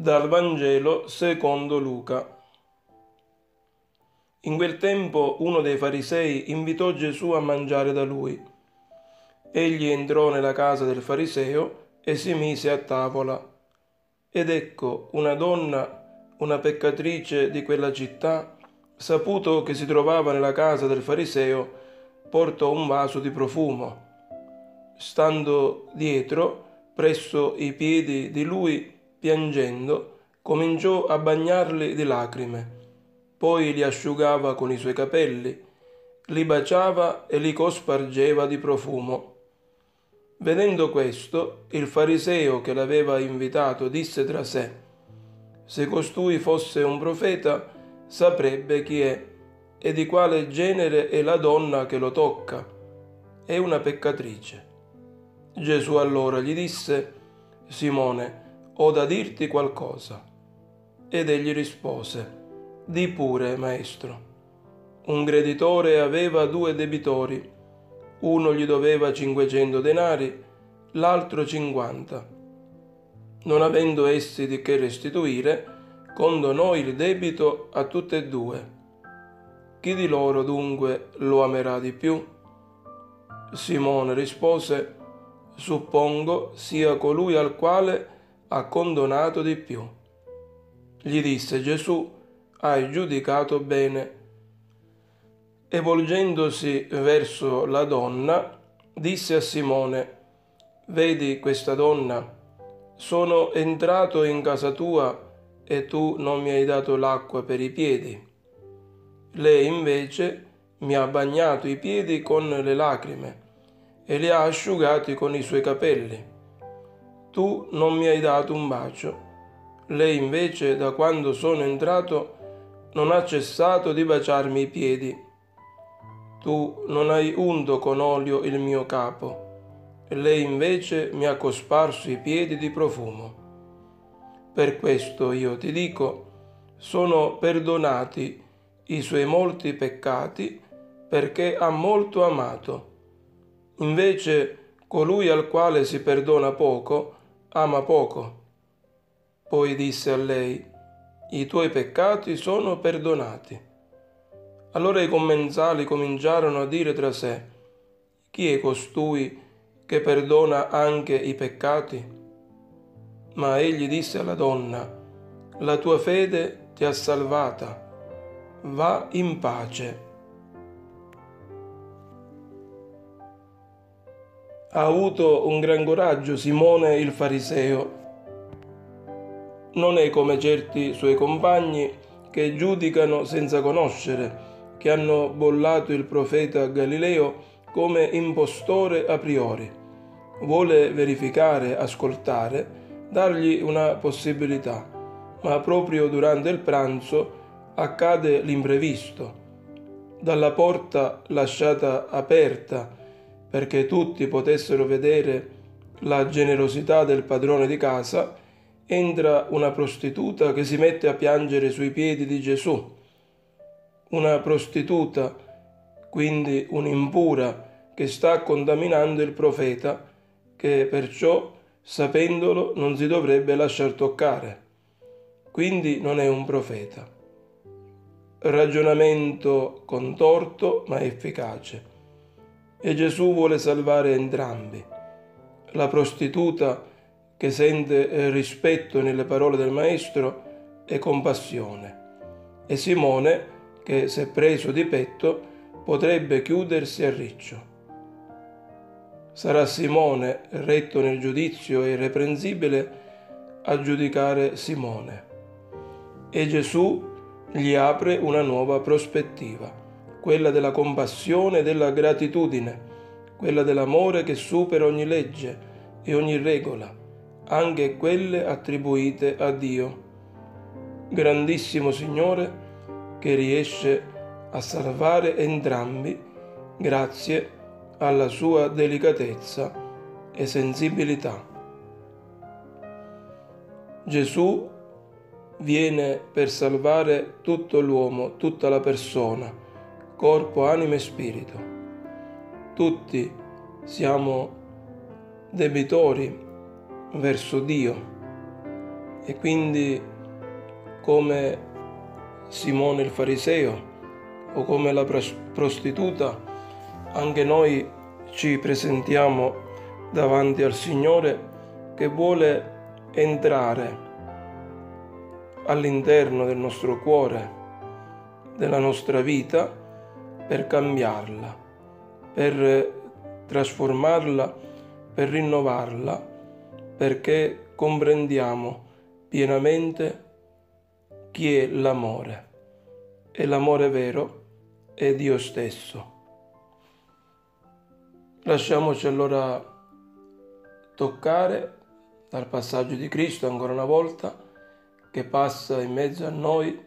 Dal Vangelo secondo Luca. In quel tempo uno dei farisei invitò Gesù a mangiare da lui. Egli entrò nella casa del fariseo e si mise a tavola. Ed ecco una donna, una peccatrice di quella città, saputo che si trovava nella casa del fariseo, portò un vaso di profumo. Stando dietro, presso i piedi di lui, piangendo, cominciò a bagnarli di lacrime, poi li asciugava con i suoi capelli, li baciava e li cospargeva di profumo. Vedendo questo, il fariseo che l'aveva invitato disse tra sé, se costui fosse un profeta, saprebbe chi è e di quale genere è la donna che lo tocca. È una peccatrice. Gesù allora gli disse, Simone, ho da dirti qualcosa. Ed egli rispose, Di pure, maestro. Un creditore aveva due debitori, uno gli doveva cinquecento denari, l'altro cinquanta. Non avendo essi di che restituire, condonò il debito a tutte e due. Chi di loro dunque lo amerà di più? Simone rispose, suppongo sia colui al quale ha condonato di più. Gli disse Gesù, hai giudicato bene. E volgendosi verso la donna, disse a Simone, vedi questa donna, sono entrato in casa tua e tu non mi hai dato l'acqua per i piedi. Lei invece mi ha bagnato i piedi con le lacrime e li ha asciugati con i suoi capelli tu non mi hai dato un bacio. Lei invece, da quando sono entrato, non ha cessato di baciarmi i piedi. Tu non hai unto con olio il mio capo. Lei invece mi ha cosparso i piedi di profumo. Per questo io ti dico, sono perdonati i suoi molti peccati perché ha molto amato. Invece colui al quale si perdona poco, ama poco. Poi disse a lei, i tuoi peccati sono perdonati. Allora i commensali cominciarono a dire tra sé, chi è costui che perdona anche i peccati? Ma egli disse alla donna, la tua fede ti ha salvata, va in pace. Ha avuto un gran coraggio Simone il fariseo. Non è come certi suoi compagni che giudicano senza conoscere, che hanno bollato il profeta Galileo come impostore a priori. Vuole verificare, ascoltare, dargli una possibilità, ma proprio durante il pranzo accade l'imprevisto. Dalla porta lasciata aperta perché tutti potessero vedere la generosità del padrone di casa, entra una prostituta che si mette a piangere sui piedi di Gesù. Una prostituta, quindi un'impura, che sta contaminando il profeta, che perciò, sapendolo, non si dovrebbe lasciar toccare. Quindi non è un profeta. Ragionamento contorto ma efficace e Gesù vuole salvare entrambi. La prostituta che sente rispetto nelle parole del Maestro e compassione e Simone che se preso di petto potrebbe chiudersi a riccio. Sarà Simone, retto nel giudizio e irreprensibile, a giudicare Simone. E Gesù gli apre una nuova prospettiva quella della compassione e della gratitudine, quella dell'amore che supera ogni legge e ogni regola, anche quelle attribuite a Dio. Grandissimo Signore che riesce a salvare entrambi grazie alla sua delicatezza e sensibilità. Gesù viene per salvare tutto l'uomo, tutta la persona corpo, anima e spirito. Tutti siamo debitori verso Dio E quindi come Simone il fariseo o come la prostituta, anche noi ci presentiamo davanti al Signore che vuole entrare all'interno del nostro cuore, della nostra vita, per cambiarla, per trasformarla, per rinnovarla, perché comprendiamo pienamente chi è l'amore. E l'amore vero è Dio stesso. Lasciamoci allora toccare dal passaggio di Cristo ancora una volta che passa in mezzo a noi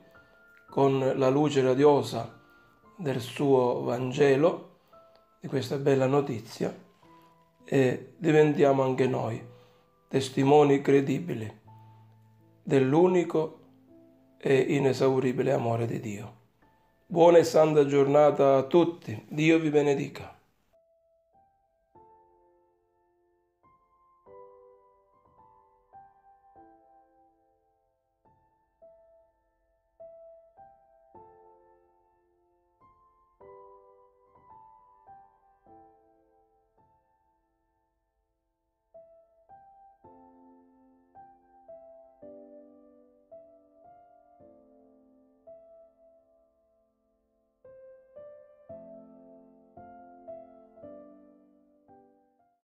con la luce radiosa del suo Vangelo, di questa bella notizia, e diventiamo anche noi testimoni credibili dell'unico e inesauribile amore di Dio. Buona e santa giornata a tutti, Dio vi benedica.